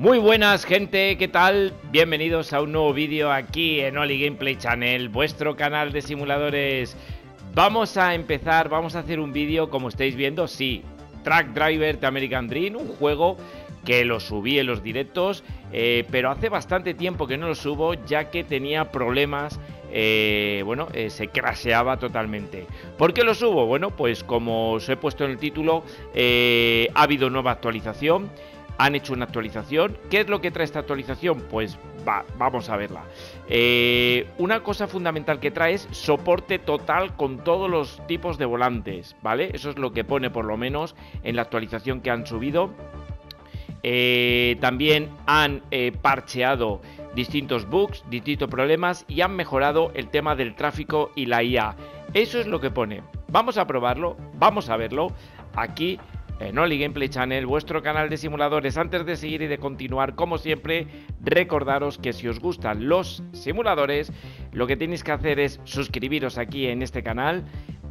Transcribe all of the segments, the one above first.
Muy buenas gente, ¿qué tal? Bienvenidos a un nuevo vídeo aquí en Oli Gameplay Channel, vuestro canal de simuladores. Vamos a empezar, vamos a hacer un vídeo, como estáis viendo, sí, Track Driver de American Dream, un juego que lo subí en los directos, eh, pero hace bastante tiempo que no lo subo ya que tenía problemas eh, bueno, eh, se crasheaba totalmente. ¿Por qué lo subo? Bueno, pues como os he puesto en el título, ha habido nueva actualización han hecho una actualización. ¿Qué es lo que trae esta actualización? Pues va, vamos a verla. Eh, una cosa fundamental que trae es soporte total con todos los tipos de volantes, ¿vale? Eso es lo que pone por lo menos en la actualización que han subido. Eh, también han eh, parcheado distintos bugs, distintos problemas y han mejorado el tema del tráfico y la IA. Eso es lo que pone. Vamos a probarlo, vamos a verlo aquí en Oli Gameplay Channel, vuestro canal de simuladores. Antes de seguir y de continuar, como siempre, recordaros que si os gustan los simuladores, lo que tenéis que hacer es suscribiros aquí en este canal,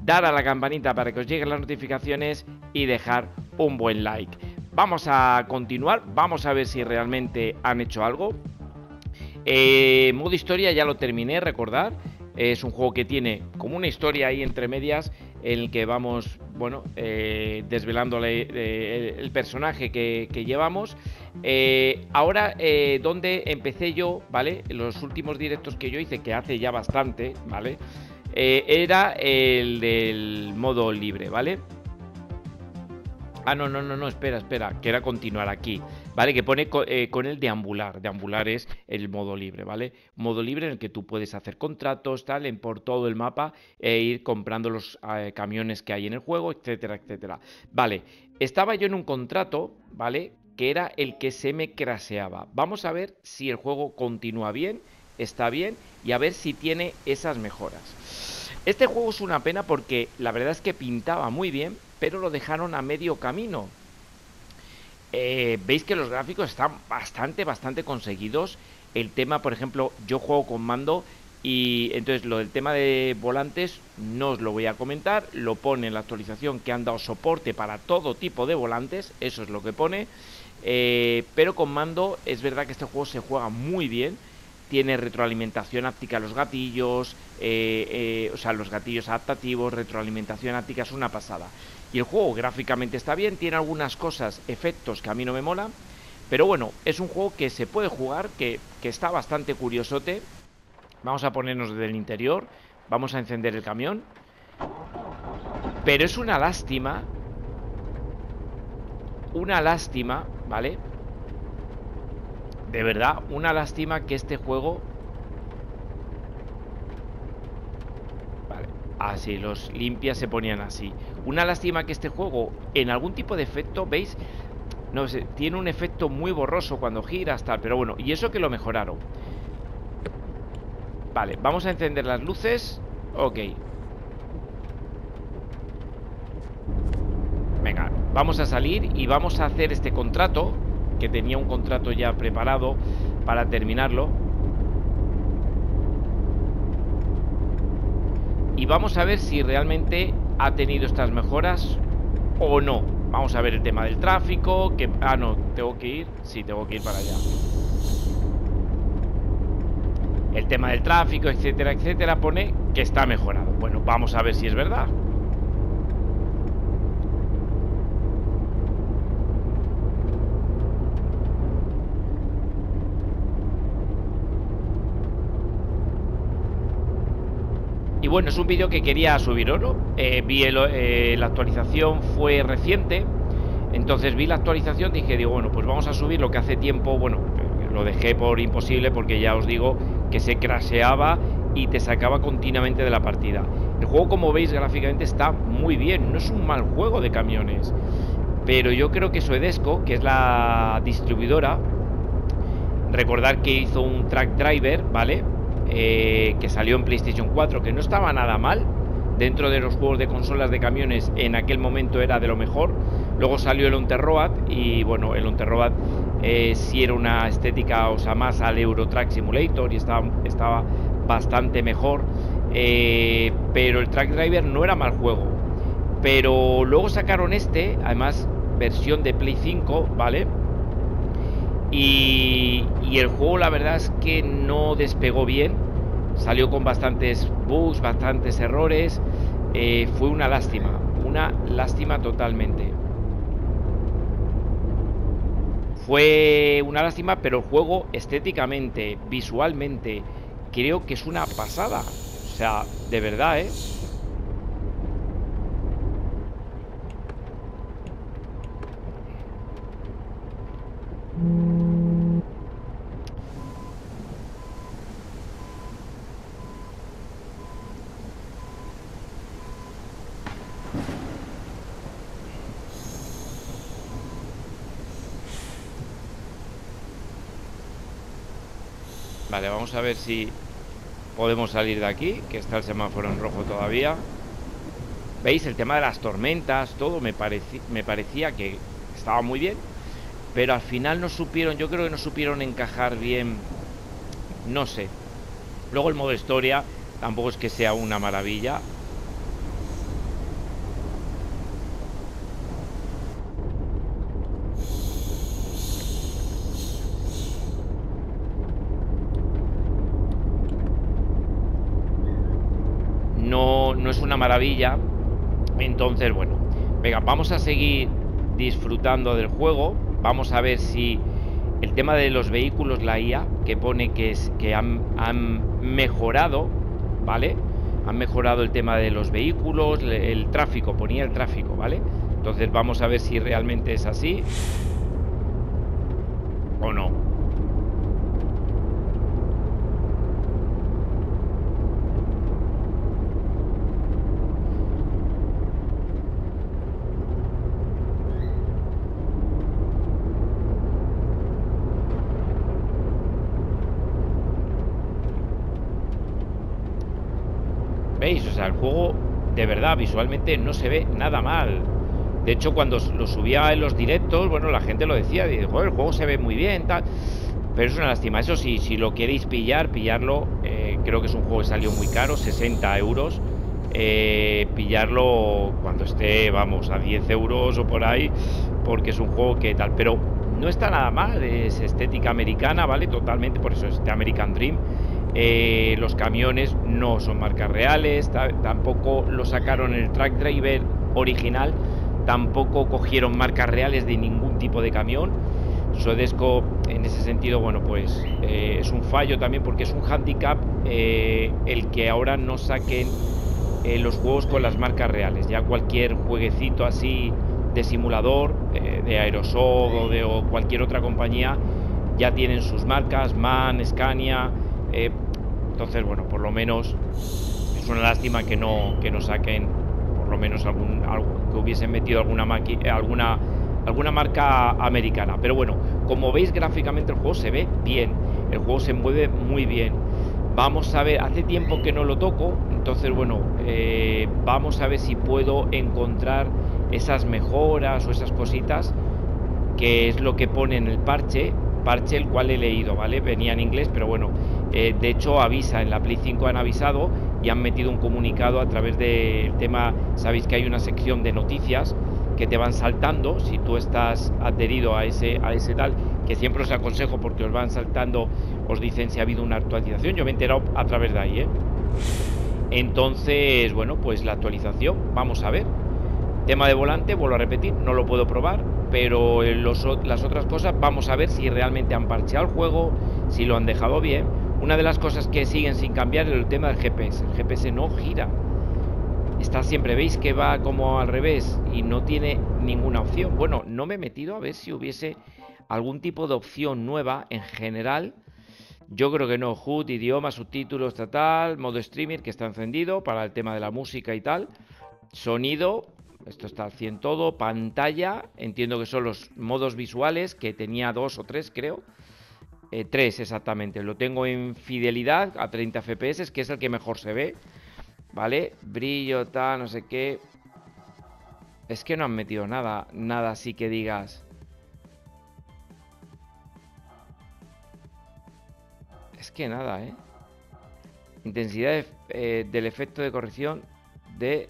dar a la campanita para que os lleguen las notificaciones y dejar un buen like. Vamos a continuar, vamos a ver si realmente han hecho algo. Eh, historia ya lo terminé, recordar. Es un juego que tiene como una historia ahí entre medias en el que vamos bueno, eh, desvelándole eh, el personaje que, llevamos. Eh, ahora, donde empecé yo, ¿vale? Los últimos directos que yo hice, que hace ya bastante, ¿vale? era el del modo libre, ¿vale? Ah, no, no, no, no, espera, espera, que era continuar aquí, ¿vale? Que pone eh, con el deambular. Deambular es el modo libre, ¿vale? Modo libre en el que tú puedes hacer contratos, tal, en por todo el mapa e ir comprando los eh, camiones que hay en el juego, etcétera, etcétera. Vale, estaba yo en un contrato, ¿vale? Que era el que se me craseaba. Vamos a ver si el juego continúa bien, está bien y a ver si tiene esas mejoras. Este juego es una pena porque la verdad es que pintaba muy bien, pero lo dejaron a medio camino. Eh, veis que los gráficos están bastante, bastante conseguidos. El tema, por ejemplo, yo juego con mando y entonces lo del tema de volantes no os lo voy a comentar. Lo pone en la actualización que han dado soporte para todo tipo de volantes. Eso es lo que pone. Eh, pero con mando es verdad que este juego se juega muy bien tiene retroalimentación áptica a los gatillos, eh, o sea, los gatillos adaptativos, retroalimentación áptica, es una pasada. Y el juego gráficamente está bien, tiene algunas cosas, efectos que a mí no me molan. Pero bueno, es un juego que se puede jugar, que, está bastante curiosote. Vamos a ponernos desde el interior. Vamos a encender el camión. Pero es una lástima. Una lástima, ¿vale? De verdad, una lástima que este juego Así, los limpias se ponían así. Una lástima que este juego, en algún tipo de efecto, ¿veis? No sé, tiene un efecto muy borroso cuando giras, tal. Pero bueno, y eso que lo mejoraron. Vale, vamos a encender las luces. Ok. Venga, vamos a salir y vamos a hacer este contrato. Que tenía un contrato ya preparado para terminarlo. Y vamos a ver si realmente ha tenido estas mejoras o no. Vamos a ver el tema del tráfico, que... Ah, no, tengo que ir... Sí, tengo que ir para allá. El tema del tráfico, etcétera, etcétera, pone que está mejorado. Bueno, vamos a ver si es verdad. Bueno, es un vídeo que quería subir oro. Eh, vi eh, la actualización fue reciente. Entonces vi la actualización, dije, digo, bueno, pues vamos a subir lo que hace tiempo, bueno, lo dejé por imposible porque ya os digo que se craseaba y te sacaba continuamente de la partida. El juego, como veis, gráficamente está muy bien, no es un mal juego de camiones. Pero yo creo que Soedesco, que es la distribuidora, recordar que hizo un track driver, ¿vale? Eh, que salió en PlayStation 4, que no estaba nada mal. Dentro de los juegos de consolas de camiones en aquel momento era de lo mejor. Luego salió el Road y bueno, el Road eh, sí era una estética, o más al Euro Track Simulator y estaba, estaba bastante mejor. Eh, pero el Track Driver no era mal juego. Pero luego sacaron este, además versión de Play 5, ¿vale? Y, el juego la verdad es que no despegó bien. Salió con bastantes bugs, bastantes errores. Eh, fue una lástima. Una lástima totalmente. Fue una lástima, pero el juego estéticamente, visualmente, creo que es una pasada. O sea, de verdad, ¿eh? Vale, a ver si podemos salir de aquí, que está el semáforo en rojo todavía. ¿Veis? El tema de las tormentas, todo me, me parecía que estaba muy bien. Pero al final no supieron, yo creo que no supieron encajar bien, no sé. Luego el modo historia tampoco es que sea una maravilla. No, no es una maravilla. Entonces, bueno, venga, vamos a seguir disfrutando del juego Vamos a ver si el tema de los vehículos, la IA, que pone que, es, que han, han mejorado, ¿vale? Han mejorado el tema de los vehículos, el tráfico, ponía el tráfico, ¿vale? Entonces vamos a ver si realmente es así o no. O sea, el juego de verdad visualmente no se ve nada mal. De hecho, cuando lo subía en los directos, bueno, la gente lo decía, dice, joder, el juego se ve muy bien, tal. Pero es una lástima. Eso sí, si lo queréis pillar, pillarlo. Eh, creo que es un juego que salió muy caro, 60 euros. Eh, pillarlo cuando esté, vamos, a 10 euros o por ahí, porque es un juego que tal. Pero no está nada mal, es estética americana, ¿vale? Totalmente, por eso es de American Dream. Eh, los camiones no son marcas reales, tampoco lo sacaron el track driver original, tampoco cogieron marcas reales de ningún tipo de camión. Sodesco en ese sentido, bueno, pues eh, es un fallo también porque es un handicap eh, el que ahora no saquen los juegos con las marcas reales. Ya cualquier jueguecito así de simulador, de Aerosol o de cualquier otra compañía, ya tienen sus marcas, MAN, Scania, eh, entonces, bueno, por lo menos es una lástima que no, que no saquen por lo menos algún, algo, que hubiesen metido alguna, alguna, alguna marca americana. Pero bueno, como veis gráficamente el juego se ve bien, el juego se mueve muy bien. Vamos a ver, hace tiempo que no lo toco, entonces bueno, eh, vamos a ver si puedo encontrar esas mejoras o esas cositas que es lo que pone en el parche, parche el cual he leído, ¿vale? Venía en inglés, pero bueno, eh, de hecho, avisa, en la Play 5 han avisado y han metido un comunicado a través del tema, sabéis que hay una sección de noticias que te van saltando si tú estás adherido a ese, a ese tal, que siempre os aconsejo porque os van saltando, os dicen si ha habido una actualización, yo me he enterado a través de ahí, ¿eh? Entonces, bueno, pues la actualización, vamos a ver. Tema de volante, vuelvo a repetir, no lo puedo probar, pero las otras cosas, vamos a ver si realmente han parcheado el juego, si lo han dejado bien una de las cosas que siguen sin cambiar es el tema del GPS. El GPS no gira. Está siempre, veis que va como al revés y no tiene ninguna opción. Bueno, no me he metido a ver si hubiese algún tipo de opción nueva en general. Yo creo que no. HUD, idioma, subtítulos, tal, modo streaming que está encendido para el tema de la música y tal. Sonido, esto está al 100 todo. Pantalla, entiendo que son los modos visuales, que tenía dos o tres, creo. 3 eh, exactamente. Lo tengo en fidelidad a 30 FPS, que es el que mejor se ve. ¿Vale? Brillo, tal, no sé qué. Es que no han metido nada, nada así que digas. Es que nada, ¿eh? Intensidad eh, del efecto de corrección de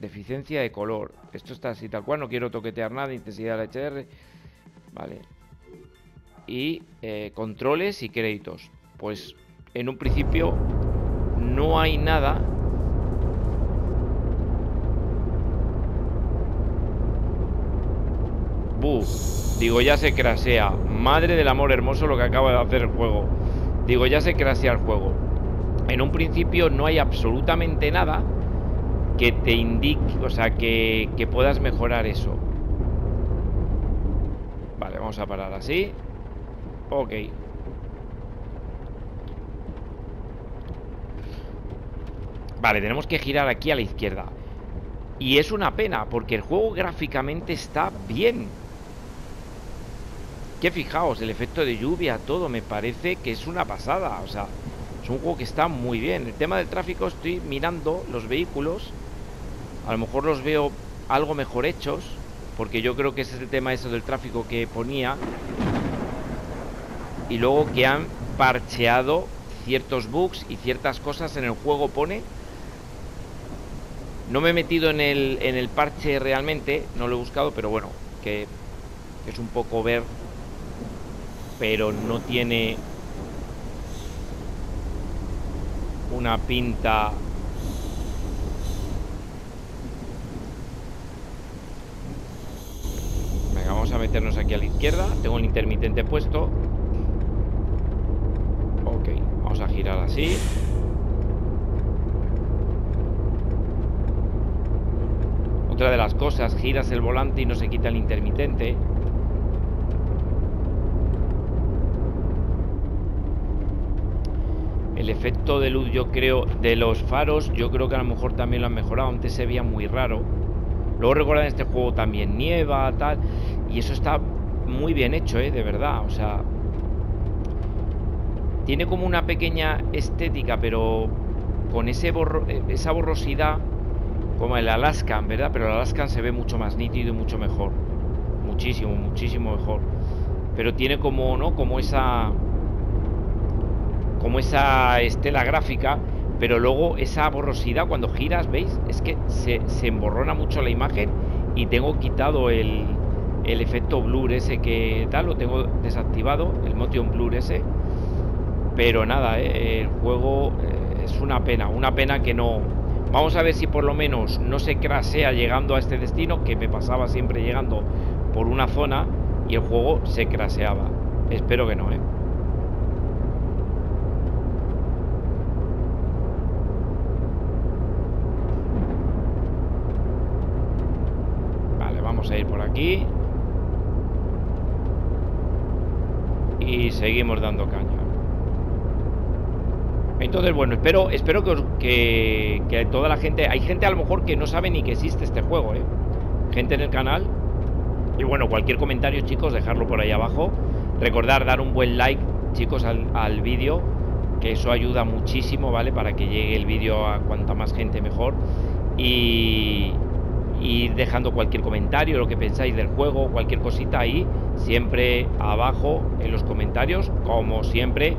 deficiencia de color. Esto está así tal cual, no quiero toquetear nada. Intensidad del HDR Vale. Y eh, controles y créditos. Pues en un principio no hay nada. Buf. Digo, ya se crasea. Madre del amor hermoso lo que acaba de hacer el juego. Digo, ya se crasea el juego. En un principio no hay absolutamente nada que te indique, o sea, que, que puedas mejorar eso. Vale, vamos a parar así. Ok. Vale, tenemos que girar aquí a la izquierda. Y es una pena, porque el juego gráficamente está bien. Que fijaos, el efecto de lluvia, todo, me parece que es una pasada. O sea, es un juego que está muy bien. El tema del tráfico, estoy mirando los vehículos. A lo mejor los veo algo mejor hechos. Porque yo creo que ese es el tema eso del tráfico que ponía. Y luego que han parcheado ciertos bugs y ciertas cosas en el juego pone. No me he metido en el, en el parche realmente, no lo he buscado, pero bueno, que es un poco ver pero no tiene una pinta venga vamos a meternos aquí a la izquierda tengo el intermitente puesto ok así otra de las cosas giras el volante y no se quita el intermitente El efecto de luz, yo creo, de los faros, yo creo que a lo mejor también lo han mejorado. Antes se veía muy raro. Luego recuerdan este juego también nieva, tal. Y eso está muy bien hecho, ¿eh? De verdad. O sea, tiene como una pequeña estética, pero con ese eh, esa borrosidad, como el Alaskan, ¿verdad? Pero el Alaskan se ve mucho más nítido y mucho mejor. Muchísimo, muchísimo mejor. Pero tiene como, ¿no? Como esa como esa estela gráfica, pero luego esa borrosidad cuando giras, ¿veis? Es que se, emborrona mucho la imagen y tengo quitado el, el efecto blur ese que tal, lo tengo desactivado, el motion blur ese. Pero nada, eh, el juego eh, es una pena, una pena que no... Vamos a ver si por lo menos no se crasea llegando a este destino, que me pasaba siempre llegando por una zona y el juego se craseaba. Espero que no, ¿eh? a ir por aquí. Y seguimos dando caña. Entonces, bueno, espero, espero que, que, toda la gente... Hay gente a lo mejor que no sabe ni que existe este juego, ¿eh? Gente en el canal. Y bueno, cualquier comentario, chicos, dejarlo por ahí abajo. Recordar dar un buen like, chicos, al, al vídeo. Que eso ayuda muchísimo, ¿vale? Para que llegue el vídeo a cuanta más gente mejor. Y, y dejando cualquier comentario, lo que pensáis del juego, cualquier cosita ahí, siempre abajo en los comentarios, como siempre.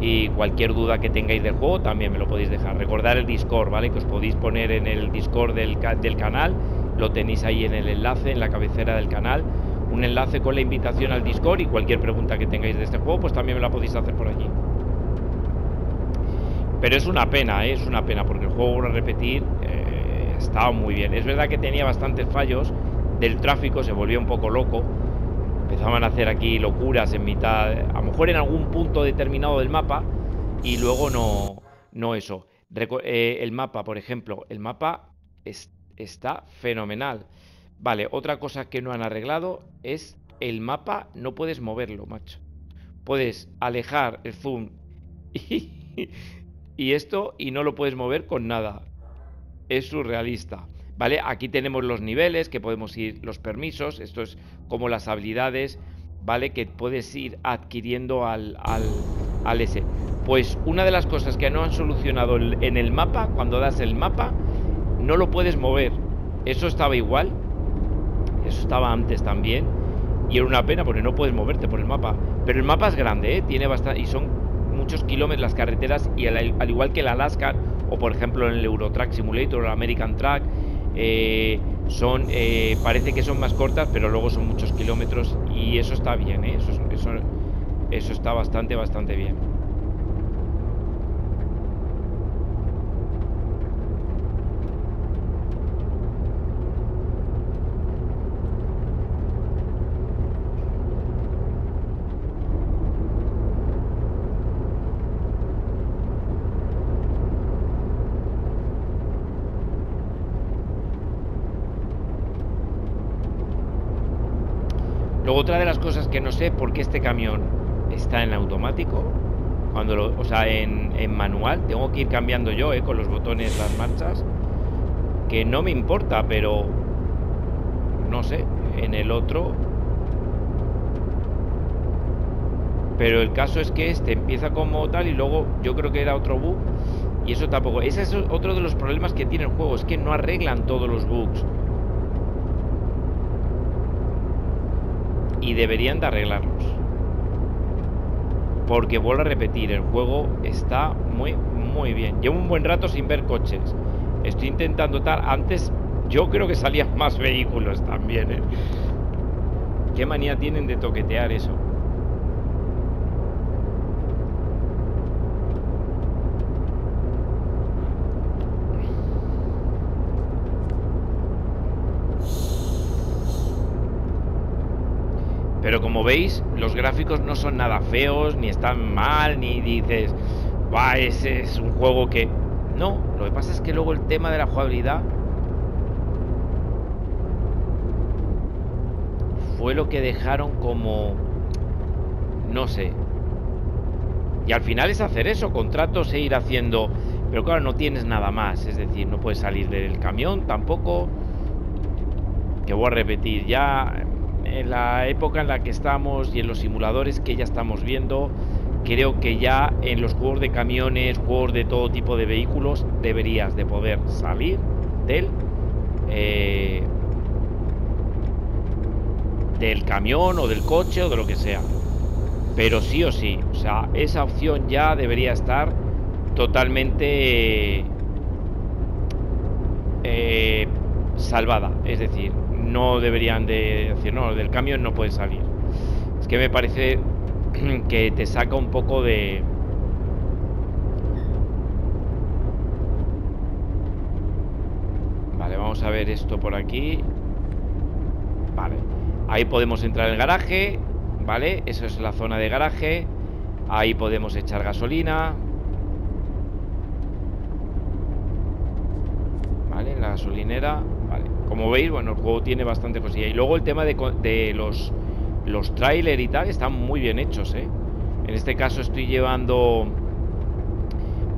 Y cualquier duda que tengáis del juego también me lo podéis dejar. Recordar el Discord, ¿vale? Que os podéis poner en el Discord del, canal. Lo tenéis ahí en el enlace, en la cabecera del canal. Un enlace con la invitación al Discord y cualquier pregunta que tengáis de este juego, pues también me la podéis hacer por allí. Pero es una pena, ¿eh? es una pena, porque el juego, a repetir, eh, estaba muy bien. Es verdad que tenía bastantes fallos del tráfico, se volvió un poco loco. Empezaban a hacer aquí locuras en mitad, a lo mejor en algún punto determinado del mapa y luego no, no eso. Eh, el mapa, por ejemplo, el mapa está fenomenal. Vale, otra cosa que no han arreglado es el mapa, no puedes moverlo, macho. Puedes alejar el zoom y esto y no lo puedes mover con nada es surrealista. ¿Vale? Aquí tenemos los niveles que podemos ir, los permisos, esto es como las habilidades, ¿vale? Que puedes ir adquiriendo al, al, al S. Pues una de las cosas que no han solucionado en el mapa, cuando das el mapa, no lo puedes mover. Eso estaba igual, eso estaba antes también, y era una pena porque no puedes moverte por el mapa. Pero el mapa es grande, ¿eh? Tiene bastante, y son muchos kilómetros las carreteras, y al igual que el Alaska o por ejemplo en el Eurotrack Simulator o el American Track, eh, son eh, parece que son más cortas, pero luego son muchos kilómetros y eso está bien, ¿eh? eso, eso, eso está bastante, bastante bien. Otra de las cosas que no sé por qué este camión está en automático, cuando lo, o sea, en, manual, tengo que ir cambiando yo eh, con los botones las marchas, que no me importa, pero no sé, en el otro... Pero el caso es que este empieza como tal y luego yo creo que era otro bug y eso tampoco. Ese es otro de los problemas que tiene el juego, es que no arreglan todos los bugs. Y deberían de arreglarlos. Porque vuelvo a repetir, el juego está muy, muy bien. Llevo un buen rato sin ver coches. Estoy intentando tal. Antes yo creo que salían más vehículos también. ¿eh? ¿Qué manía tienen de toquetear eso? Pero como veis, los gráficos no son nada feos, ni están mal, ni dices, va, ese es un juego que... No, lo que pasa es que luego el tema de la jugabilidad fue lo que dejaron como... No sé. Y al final es hacer eso, contratos e ir haciendo... Pero claro, no tienes nada más. Es decir, no puedes salir del camión tampoco. Que voy a repetir, ya en la época en la que estamos y en los simuladores que ya estamos viendo, creo que ya en los juegos de camiones, juegos de todo tipo de vehículos, deberías de poder salir del eh, del camión o del coche o de lo que sea. Pero sí o sí, o sea, esa opción ya debería estar totalmente eh, salvada. Es decir, no deberían de decir, no, del camión no puede salir. Es que me parece que te saca un poco de... Vale, vamos a ver esto por aquí. Vale. Ahí podemos entrar el garaje, ¿vale? Eso es la zona de garaje. Ahí podemos echar gasolina. Vale, la gasolinera. Como veis, bueno, el juego tiene bastante cosilla. Y luego el tema de, los, los trailers y tal están muy bien hechos, ¿eh? En este caso estoy llevando...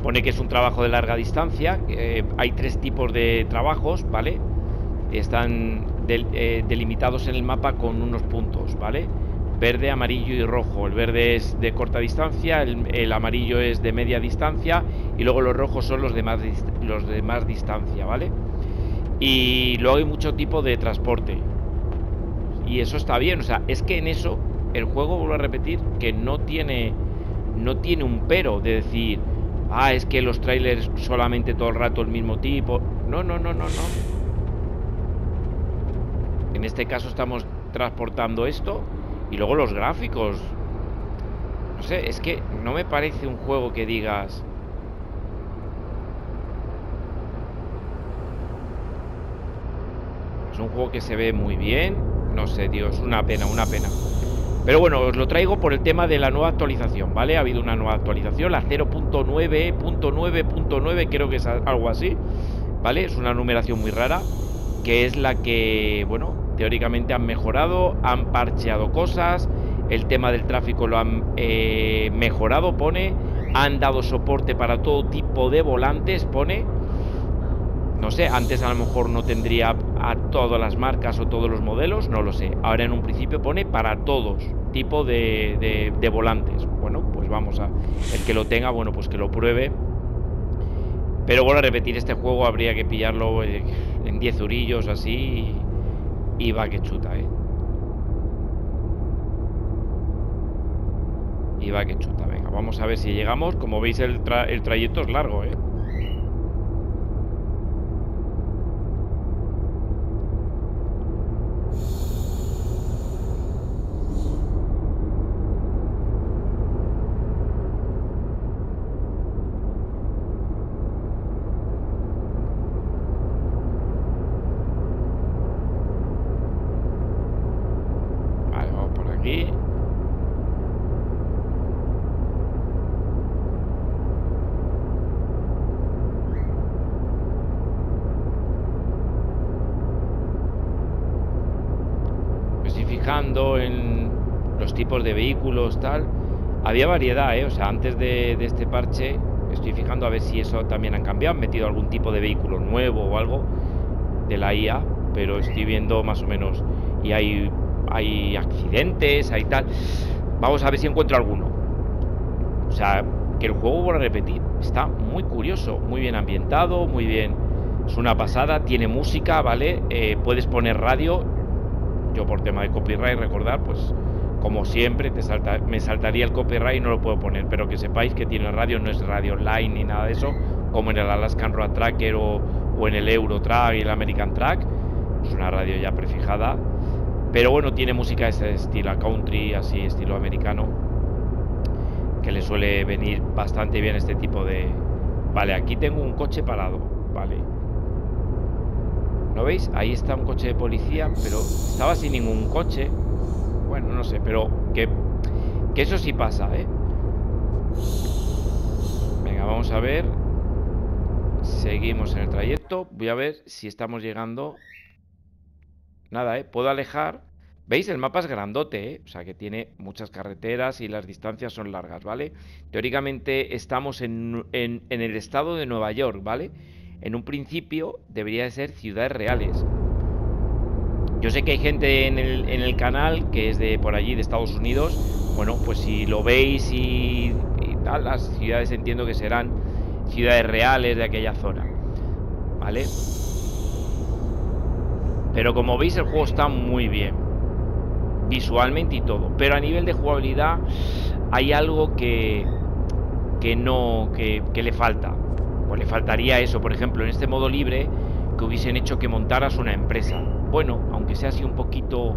Pone que es un trabajo de larga distancia. Eh, hay tres tipos de trabajos, ¿vale? Están eh, delimitados en el mapa con unos puntos, ¿vale? Verde, amarillo y rojo. El verde es de corta distancia, el, amarillo es de media distancia y luego los rojos son los de más, los de más distancia, ¿vale? Y luego hay mucho tipo de transporte. Y eso está bien, o sea, es que en eso el juego, vuelvo a repetir, que no tiene no tiene un pero de decir, ah, es que los trailers solamente todo el rato el mismo tipo. No, no, no, no, no. En este caso estamos transportando esto y luego los gráficos. No sé, es que no me parece un juego que digas, Es un juego que se ve muy bien. No sé, Dios, una pena, una pena. Pero bueno, os lo traigo por el tema de la nueva actualización, ¿vale? Ha habido una nueva actualización, la 0.9.9.9, creo que es algo así, ¿vale? Es una numeración muy rara, que es la que, bueno, teóricamente han mejorado, han parcheado cosas, el tema del tráfico lo han eh, mejorado, pone, han dado soporte para todo tipo de volantes, pone, no sé, antes a lo mejor no tendría a todas las marcas o todos los modelos, no lo sé. Ahora en un principio pone para todos tipo de, de, volantes. Bueno, pues vamos a... El que lo tenga, bueno, pues que lo pruebe. Pero bueno, a repetir, este juego habría que pillarlo eh, en 10 urillos así y, va que chuta, ¿eh? Y va que chuta, venga, vamos a ver si llegamos. Como veis el, el trayecto es largo, ¿eh? fijando en los tipos de vehículos, tal, había variedad, ¿eh? O sea, antes de, este parche estoy fijando a ver si eso también han cambiado, han metido algún tipo de vehículo nuevo o algo de la IA, pero estoy viendo más o menos y hay hay accidentes, hay tal. Vamos a ver si encuentro alguno. O sea, que el juego, vuelvo a repetir, está muy curioso, muy bien ambientado, muy bien. Es una pasada, tiene música, ¿vale? Eh, puedes poner radio. Yo por tema de copyright, recordar, pues como siempre, te me saltaría el copyright y no lo puedo poner. Pero que sepáis que tiene radio, no es radio online ni nada de eso, como en el Alaskan Road Tracker o, o en el Euro Track y el American Track. Es una radio ya prefijada pero bueno, tiene música de ese estilo, country, así, estilo americano. Que le suele venir bastante bien este tipo de... Vale, aquí tengo un coche parado, vale. ¿Lo veis? Ahí está un coche de policía, pero estaba sin ningún coche. Bueno, no sé, pero que, eso sí pasa, ¿eh? Venga, vamos a ver. Seguimos en el trayecto. Voy a ver si estamos llegando Nada, ¿eh? Puedo alejar. ¿Veis? El mapa es grandote, ¿eh? O sea que tiene muchas carreteras y las distancias son largas, ¿vale? Teóricamente estamos en, el estado de Nueva York, ¿vale? En un principio debería de ser ciudades reales. Yo sé que hay gente en el, en el canal que es de por allí, de Estados Unidos. Bueno, pues si lo veis y, tal, las ciudades entiendo que serán ciudades reales de aquella zona. ¿Vale? Pero como veis el juego está muy bien. Visualmente y todo. Pero a nivel de jugabilidad hay algo que, que no, que, que le falta. Pues le faltaría eso, por ejemplo, en este modo libre, que hubiesen hecho que montaras una empresa. Bueno, aunque sea así un poquito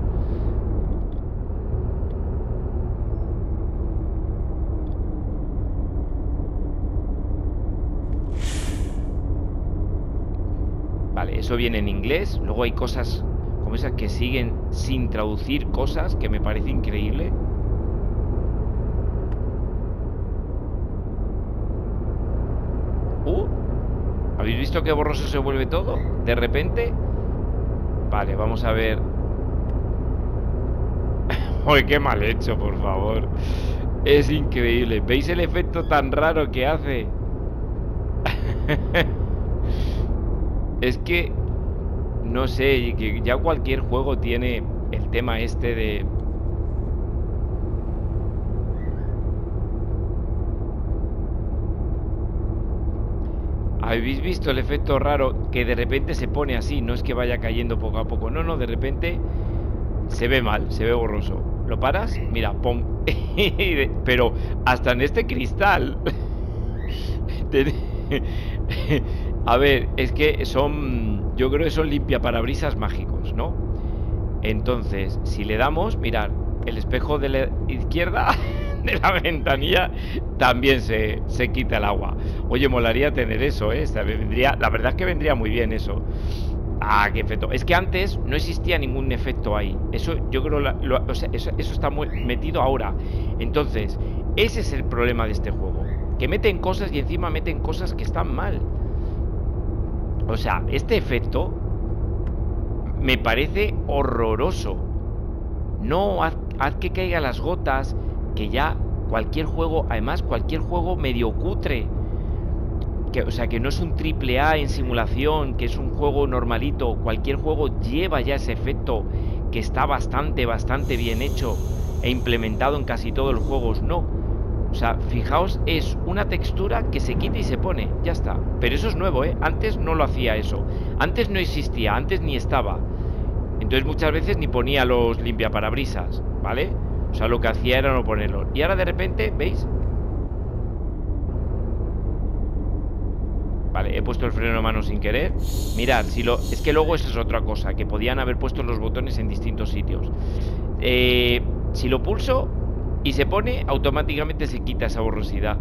eso viene en inglés. Luego hay cosas como esas que siguen sin traducir cosas, que me parece increíble. Uh, ¿habéis visto qué borroso se vuelve todo? De repente. Vale, vamos a ver. Uy, qué mal hecho, por favor. Es increíble. ¿Veis el efecto tan raro que hace? Es que, no sé, ya cualquier juego tiene el tema este de... ¿Habéis visto el efecto raro que de repente se pone así? No es que vaya cayendo poco a poco. No, no, de repente se ve mal, se ve borroso. ¿Lo paras? Mira, pum. Pero hasta en este cristal. A ver, es que son. Yo creo que son limpia parabrisas mágicos, ¿no? Entonces, si le damos, mirad, el espejo de la izquierda la ventanilla también se, se quita el agua. Oye, molaría tener eso, ¿eh? Vendría, la verdad es que vendría muy bien eso. Ah, qué efecto. Es que antes no existía ningún efecto ahí. Eso yo creo, o sea, eso, está muy metido ahora. Entonces, ese es el problema de este juego. Que meten cosas y encima meten cosas que están mal. O sea, este efecto me parece horroroso. No, haz, que caigan las gotas, que ya cualquier juego, además cualquier juego medio cutre, que, o sea, que no es un triple A en simulación, que es un juego normalito, cualquier juego lleva ya ese efecto que está bastante, bastante bien hecho e implementado en casi todos los juegos. No, o sea, fijaos, es una textura que se quita y se pone, ya está. Pero eso es nuevo, ¿eh? Antes no lo hacía eso. Antes no existía, antes ni estaba. Entonces muchas veces ni ponía los limpiaparabrisas, ¿vale? O sea, lo que hacía era no ponerlos. Y ahora de repente, ¿veis? Vale, he puesto el freno de mano sin querer. Mirad, si lo... es que luego eso es otra cosa, que podían haber puesto los botones en distintos sitios. Eh, si lo pulso, y se pone, automáticamente se quita esa borrosidad.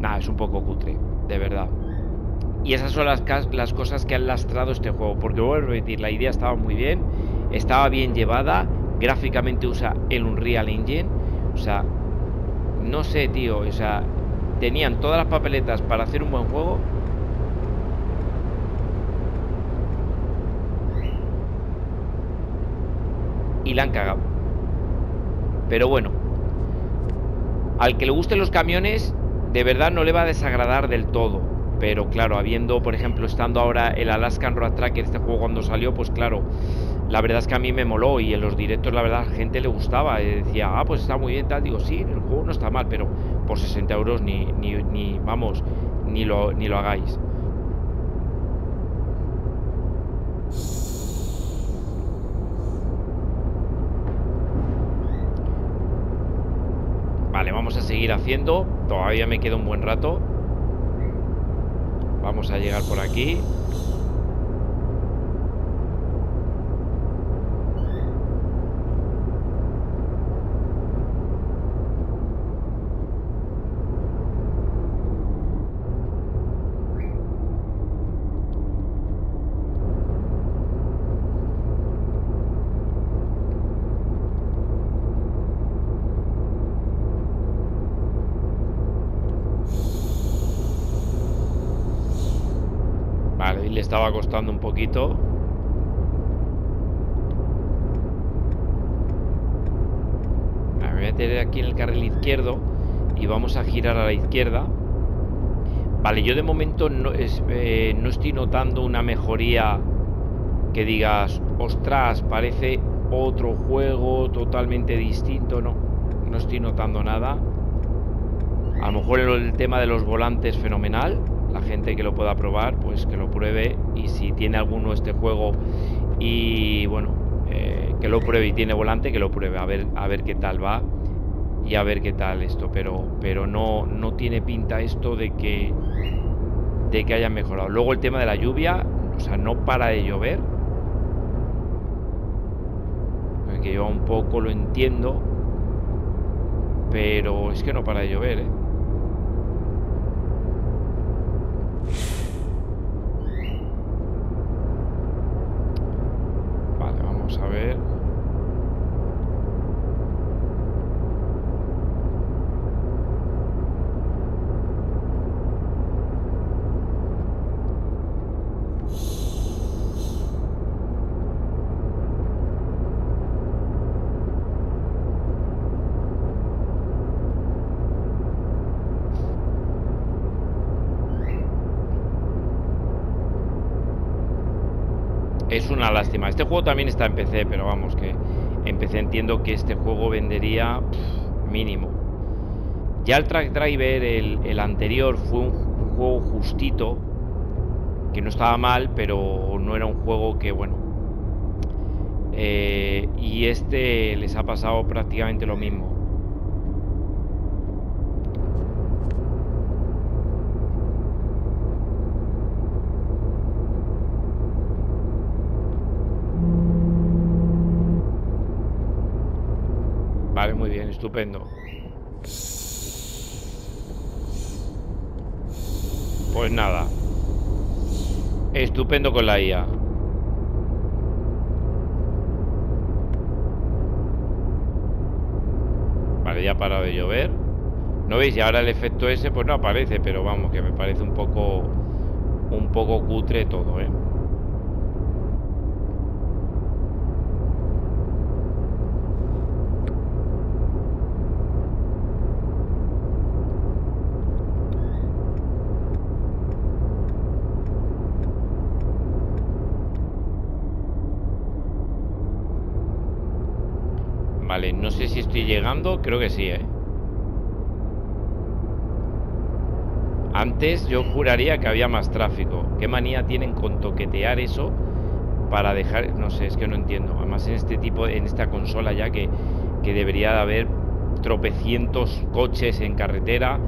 Nada, es un poco cutre, de verdad. Y esas son las, las cosas que han lastrado este juego. Porque vuelvo a repetir, la idea estaba muy bien, estaba bien llevada, gráficamente usa el Unreal Engine. O sea, no sé, tío, o sea, tenían todas las papeletas para hacer un buen juego. Y la han cagado. Pero bueno, al que le gusten los camiones, de verdad no le va a desagradar del todo. Pero claro, habiendo, por ejemplo, estando ahora el Alaskan Road Tracker, este juego cuando salió, pues claro, la verdad es que a mí me moló y en los directos la verdad la gente le gustaba. Decía, ah, pues está muy bien, tal. Digo, sí, el juego no está mal, pero por 60 euros ni, ni, ni vamos, ni lo, ni lo hagáis. Vale, vamos a seguir haciendo. Todavía me queda un buen rato. Vamos a llegar por aquí. Estaba costando un poquito. Me voy a meter aquí en el carril izquierdo y vamos a girar a la izquierda. Vale, yo de momento no, eh, no estoy notando una mejoría que digas, ostras, parece otro juego totalmente distinto, no. No estoy notando nada. A lo mejor el tema de los volantes fenomenal la gente que lo pueda probar, pues que lo pruebe y si tiene alguno este juego y bueno, eh, que lo pruebe y tiene volante, que lo pruebe, a ver, a ver qué tal va y a ver qué tal esto, pero, pero no, no tiene pinta esto de que, de que haya mejorado. Luego el tema de la lluvia, o sea, no para de llover, que yo un poco lo entiendo, pero es que no para de llover, ¿eh? Vale, vamos a ver. es una lástima. Este juego también está en PC, pero vamos, que en PC entiendo que este juego vendería mínimo. Ya el Track Driver, el, anterior, fue un, juego justito, que no estaba mal, pero no era un juego que, bueno. Eh, y este les ha pasado prácticamente lo mismo. Vale, muy bien, estupendo. Pues nada. Estupendo con la IA. Vale, ya ha parado de llover. ¿No veis? Y ahora el efecto ese pues no aparece, pero vamos, que me parece un poco un poco cutre todo, ¿eh? Vale, no sé si estoy llegando, creo que sí, ¿eh? Antes yo juraría que había más tráfico. ¿Qué manía tienen con toquetear eso para dejar... No sé, es que no entiendo. Además en este tipo, en esta consola ya que, que debería de haber tropecientos coches en carretera,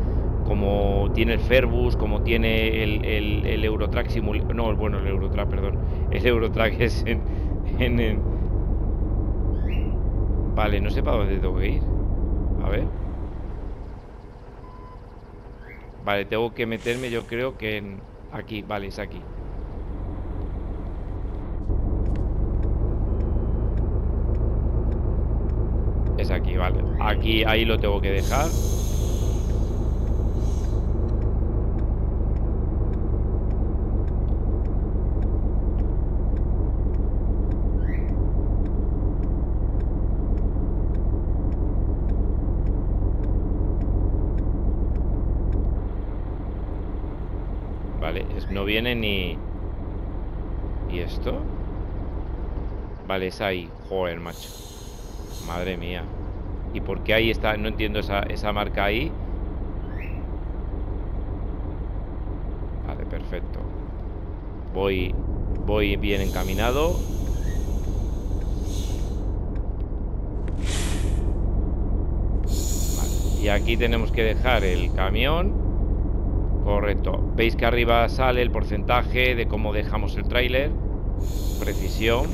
como tiene el Fairbus, como tiene el, el, Eurotrack Simulator... No, bueno, el Eurotrack, perdón. El Eurotrack es en, en Vale, no sé para dónde tengo que ir. A ver. Vale, tengo que meterme yo creo que en... Aquí, vale, es aquí. Es aquí, vale. Aquí, ahí lo tengo que dejar. Vale, no viene ni... ¿Y esto? Vale, es ahí. Joder, macho. Madre mía. ¿Y por qué ahí está? No entiendo esa, esa marca ahí. Vale, perfecto. Voy Voy bien encaminado. Y aquí tenemos que dejar el camión Correcto. Veis que arriba sale el porcentaje de cómo dejamos el tráiler Precisión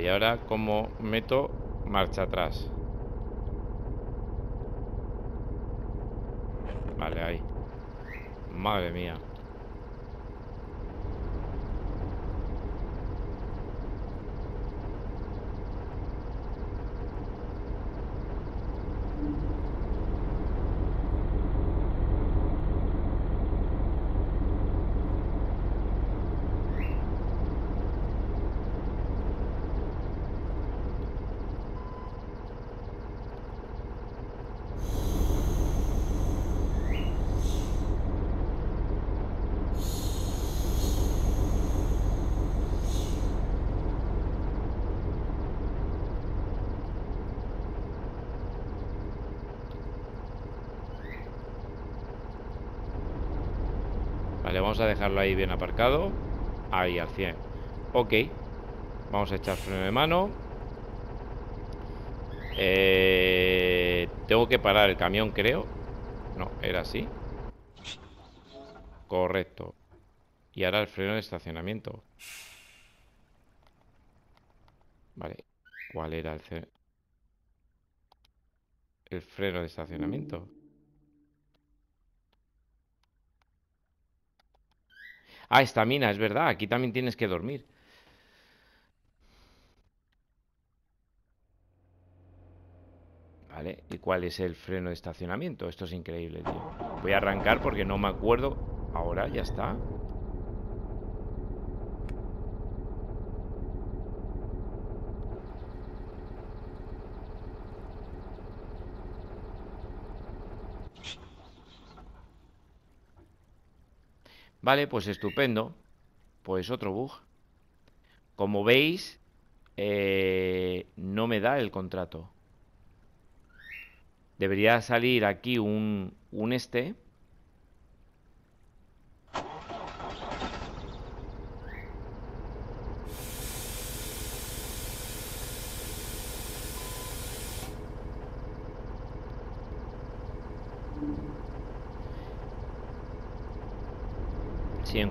y ahora como meto marcha atrás. Vale, ahí. Madre mía. Vamos a dejarlo ahí bien aparcado. Ahí, al 100 Ok. Vamos a echar freno de mano. Eh, Tengo que parar el camión, creo. No, era así. Correcto. Y ahora el freno de estacionamiento. Vale ¿Cuál era el, el freno de estacionamiento? Ah, estamina, es verdad. Aquí también tienes que dormir. Vale, ¿y cuál es el freno de estacionamiento? Esto es increíble, tío. Voy a arrancar porque no me acuerdo. Ahora, ya está. Vale, pues estupendo. Pues otro bug. Como veis, eh, no me da el contrato. Debería salir aquí un, un este.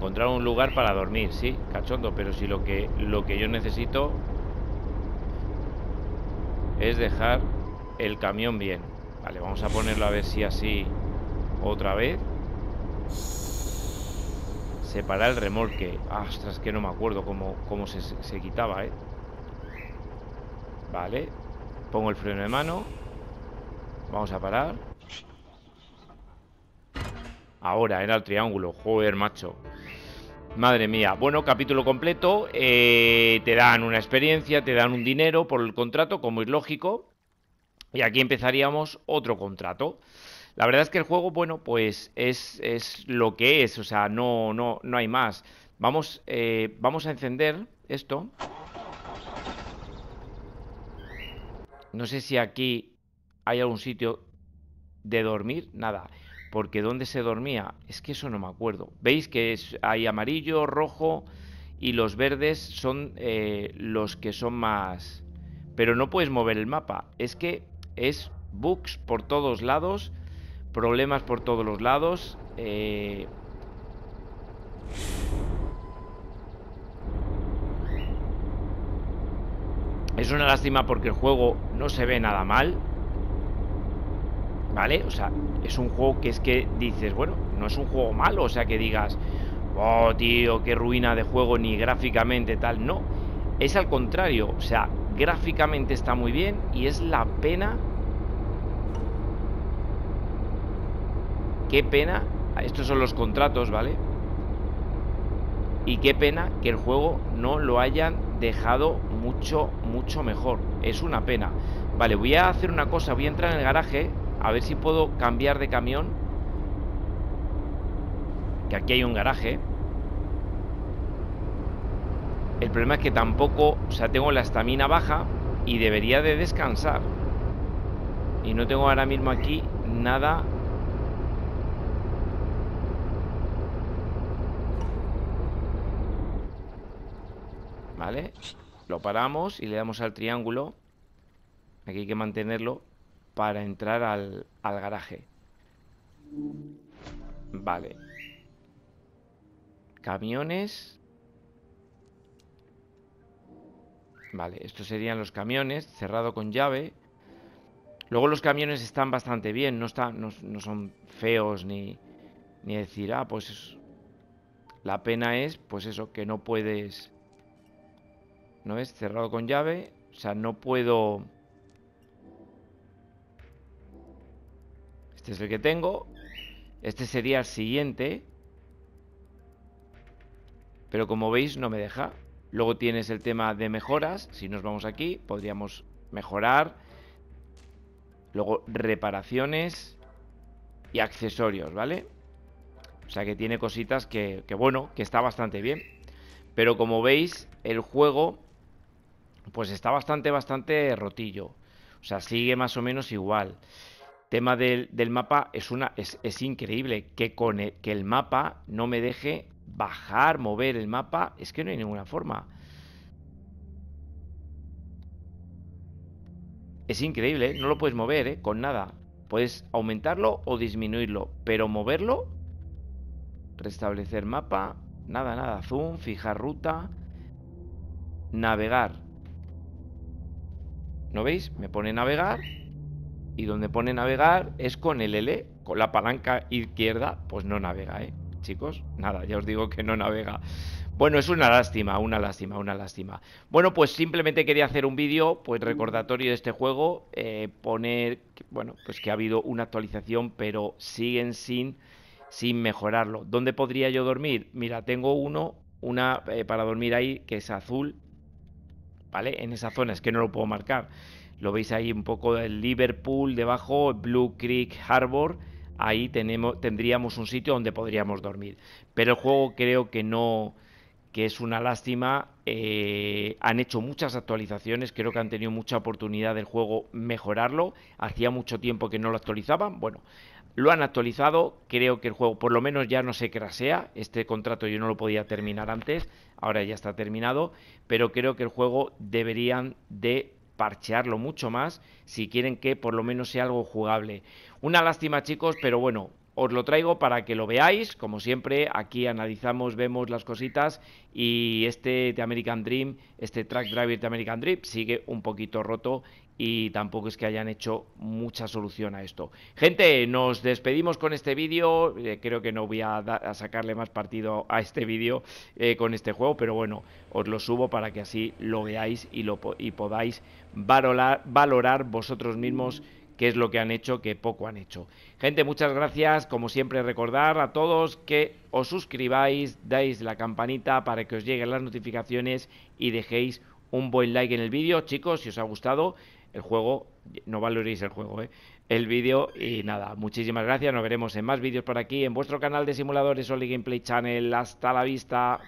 Encontrar un lugar para dormir, sí, cachondo, pero si lo que, lo que yo necesito es dejar el camión bien. Vale, vamos a ponerlo a ver si así otra vez. Separar el remolque. Ah, ostras, que no me acuerdo cómo, cómo se, se quitaba, ¿eh? Vale. Pongo el freno de mano. Vamos a parar. Ahora, era el triángulo. Joder, macho. Madre mía. Bueno, capítulo completo. Eh, te dan una experiencia, te dan un dinero por el contrato, como es lógico. Y aquí empezaríamos otro contrato. La verdad es que el juego, bueno, pues es, lo que es. O sea, no, no, no hay más. Vamos, eh, vamos a encender esto. No sé si aquí hay algún sitio de dormir. Nada. Porque ¿dónde se dormía? Es que eso no me acuerdo. ¿Veis que hay amarillo, rojo y los verdes son eh, los que son más... Pero no puedes mover el mapa. Es que es bugs por todos lados, problemas por todos los lados. Eh... Es una lástima porque el juego no se ve nada mal. ¿Vale? O sea, es un juego que es que dices, bueno, no es un juego malo, o sea, que digas, oh, tío, qué ruina de juego, ni gráficamente tal, no. Es al contrario, o sea, Gráficamente está muy bien y es la pena... Qué pena... Estos son los contratos, ¿vale? Y qué pena que el juego no lo hayan dejado mucho, mucho mejor. Es una pena. Vale, voy a hacer una cosa. Voy a entrar en el garaje. A ver si puedo cambiar de camión. Que aquí hay un garaje. El problema es que tampoco... O sea, tengo la estamina baja. Y debería de descansar. Y no tengo ahora mismo aquí nada ¿Vale? Lo paramos y le damos al triángulo. Aquí hay que mantenerlo para entrar al, al garaje. Vale. Camiones. Vale, estos serían los camiones, cerrado con llave. Luego los camiones están bastante bien, no, están, no, no son feos ni, ni decir, ah, pues la pena es, pues eso, que no puedes ¿No es? Cerrado con llave. O sea, no puedo... Este es el que tengo. Este sería el siguiente. Pero como veis no me deja. Luego tienes el tema de mejoras. Si nos vamos aquí, podríamos mejorar. Luego reparaciones y accesorios, ¿vale? O sea que tiene cositas que, que bueno, que está bastante bien. Pero como veis, el juego pues está bastante, bastante rotillo. O sea, sigue más o menos igual. Tema del, mapa es, una, es, increíble que, con el, que el mapa no me deje bajar, mover el mapa. Es que no hay ninguna forma. Es increíble, ¿eh? no lo puedes mover ¿eh? con nada. Puedes aumentarlo o disminuirlo, pero moverlo, restablecer mapa, nada, nada. Zoom, fijar ruta, navegar. ¿No veis? Me pone navegar y donde pone navegar es con el L, con la palanca izquierda, pues no navega, ¿eh? Chicos, nada, ya os digo que no navega. Bueno, es una lástima, una lástima, una lástima. Bueno, pues simplemente quería hacer un vídeo, pues recordatorio de este juego, eh, poner, bueno, pues que ha habido una actualización, pero siguen sin, sin mejorarlo. ¿Dónde podría yo dormir? Mira, tengo uno, una eh, para dormir ahí, que es azul, ¿vale? En esa zona, es que no lo puedo marcar. Lo veis ahí un poco del Liverpool, debajo, Blue Creek Harbor. Ahí tenemos, tendríamos un sitio donde podríamos dormir. Pero el juego creo que no, que es una lástima. Eh, han hecho muchas actualizaciones, creo que han tenido mucha oportunidad del juego mejorarlo. Hacía mucho tiempo que no lo actualizaban. Bueno, lo han actualizado, creo que el juego por lo menos ya no se crasea. Este contrato yo no lo podía terminar antes, ahora ya está terminado, pero creo que el juego deberían de parchearlo mucho más si quieren que por lo menos sea algo jugable. Una lástima chicos, pero bueno, os lo traigo para que lo veáis. Como siempre, aquí analizamos, vemos las cositas. Y este de American Dream, este Track Driver de American Dream, sigue un poquito roto. Y tampoco es que hayan hecho mucha solución a esto. Gente, nos despedimos con este vídeo. Eh, creo que no voy a, sacarle más partido a este vídeo eh, con este juego. Pero bueno, os lo subo para que así lo veáis y, podáis valorar, valorar vosotros mismos qué es lo que han hecho, que poco han hecho. Gente, muchas gracias. Como siempre, recordar a todos que os suscribáis, dais la campanita para que os lleguen las notificaciones y dejéis un buen like en el vídeo. Chicos, si os ha gustado el juego, no valoréis el juego, ¿eh? el vídeo. Y nada, muchísimas gracias. Nos veremos en más vídeos por aquí, en vuestro canal de simuladores Oli Gameplay Channel. Hasta la vista.